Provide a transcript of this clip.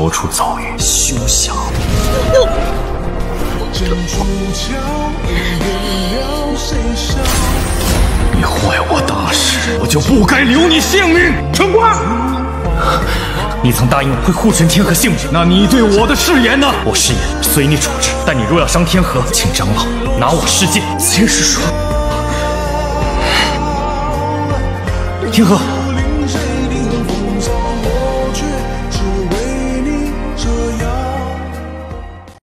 高处走也，休想！你坏我大事，我就不该留你性命。城关，你曾答应我会护全天河性命，那你对我的誓言呢？我誓言随你处置，但你若要伤天河，请长老拿我试剑。秦师叔，天河。